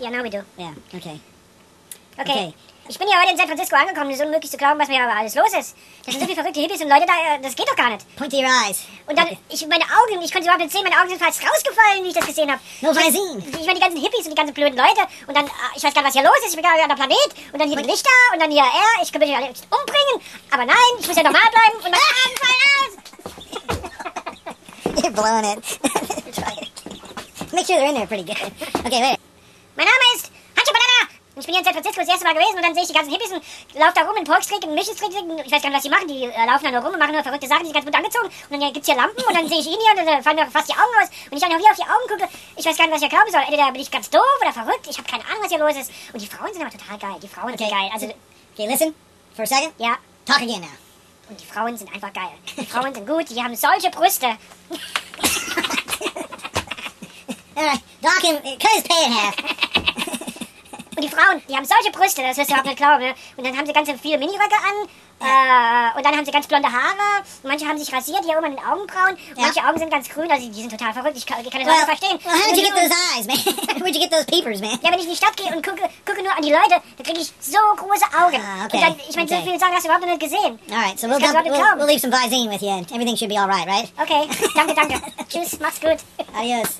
Yeah, now we do. Yeah, okay. Okay. Okay. Ich bin ja heute in San Francisco angekommen. Es ist unmöglich zu glauben, was mir aber alles los ist. Das sind so viele verrückte Hippies und Leute da. äh, Das geht doch gar nicht. Point your eyes. Und dann, ich, meine Augen, ich konnte überhaupt nicht sehen, meine Augen sind fast rausgefallen, wie ich das gesehen habe. No Visine. Ich meine, die ganzen Hippies und die ganzen blöden Leute. Und dann, äh, ich weiß gar nicht, was hier los ist. Ich bin gerade an der Planet. Und dann hier die Lichter. Und dann hier er. Ich könnte mich alle umbringen. Aber nein, ich muss ja normal bleiben. Und meine Augen fallen aus. You're blowing it. Try it. Make sure they're in there pretty good. Okay, wait. Mein Name ist Hancho Banana. Und ich bin hier in San Francisco das erste Mal gewesen. Und dann sehe ich die ganzen Hippies und laufe da rum in Park Street, in Mission Street. Ich weiß gar nicht, was die machen. Die äh, laufen da nur rum und machen nur verrückte Sachen. Die sind ganz gut angezogen. Und dann gibt's hier Lampen. Und dann sehe ich ihn hier. Und dann fallen mir fast die Augen aus. Und ich dann hier auf die Augen gucke. Ich weiß gar nicht, was ich glauben soll. Entweder bin ich ganz doof oder verrückt. Ich habe keine Ahnung, was hier los ist. Und die Frauen sind aber total geil. Die Frauen sind Okay. geil. Also, Okay, listen for a second. ja. Talk again now. Und die Frauen sind einfach geil. Die Frauen sind gut. Die haben solche Brüste. All right, Doc him, cut his pay in half. Frauen, die haben solche Brüste, das wirst du überhaupt nicht glauben. Ne? Und dann haben sie ganz viele Miniröcke an. Äh, und dann haben sie ganz blonde Haare. Manche haben sich rasiert, hier oben an den Augenbrauen. Und Ja. manche Augen sind ganz grün, also die, die sind total verrückt. Ich kann, ich kann das Well, well, verstehen. well, how did you get Und- those eyes, man? Where'd you get those peepers, man? Ja, wenn ich in die Stadt gehe und gucke, gucke nur an die Leute, dann kriege ich so große Augen. Ah, okay, Und dann, ich meine, so okay. viele Sachen hast du überhaupt noch nicht gesehen. All right, so we'll, dump, we'll, we'll leave some Visine with you, and everything should be all right, right? Okay, danke, danke. Tschüss, mach's gut. Adios.